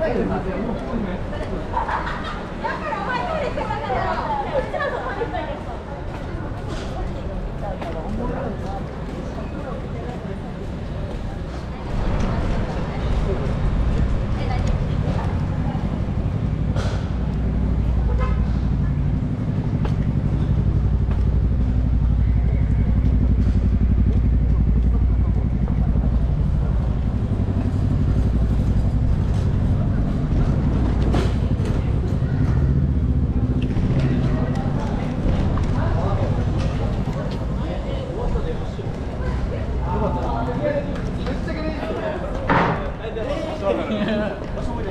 ハハハハ。何それ?